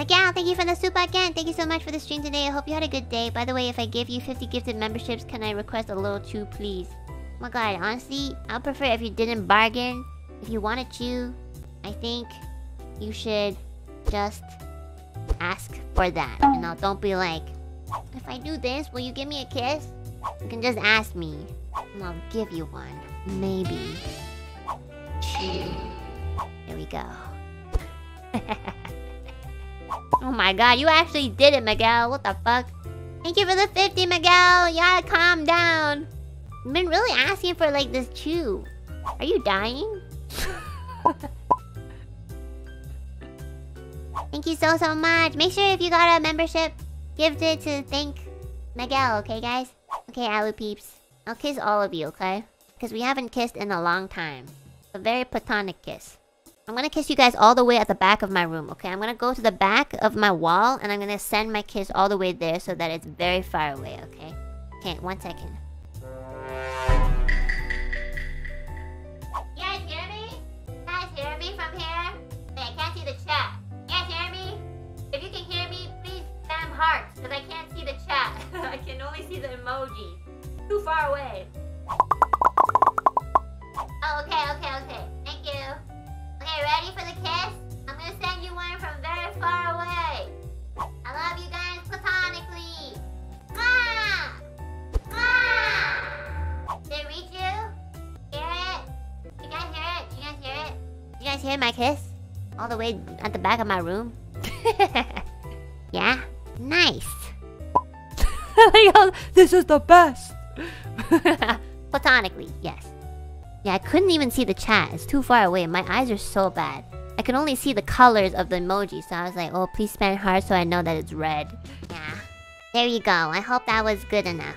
Miguel, thank you for the soup again. Thank you so much for the stream today. I hope you had a good day. By the way, if I give you 50 gifted memberships, can I request a little chu, please? Oh my god, honestly, I'd prefer if you didn't bargain. If you want to chu, I think you should just ask for that. You know, don't be like, if I do this, will you give me a kiss? You can just ask me, and I'll give you one. Maybe. Chu. There we go. oh my god, you actually did it, Miguel. What the fuck? Thank you for the 50, Miguel. You gotta calm down. I've been really asking for like this chu. Are you dying? Thank you so, so much. Make sure if you got a membership, give it to thank Miguel, okay, guys? Okay, Aloupeeps. I'll kiss all of you, okay? Because we haven't kissed in a long time. A very platonic kiss. I'm gonna kiss you guys all the way at the back of my room, okay? I'm gonna go to the back of my wall, and I'm gonna send my kiss all the way there so that it's very far away, okay? Okay, one second. You guys hear me? Guys hear me from here? I can't see the chat. You hear me? If you can hear me, please spam hearts, because I can't see the chat. I can only see the emojis. Too far away. Guys hear my kiss? All the way at the back of my room? yeah? Nice. this is the best. Platonically, yes. Yeah, I couldn't even see the chat. It's too far away. My eyes are so bad. I can only see the colors of the emoji, so I was like, oh, please spam hard so I know that it's red. Yeah. There you go. I hope that was good enough.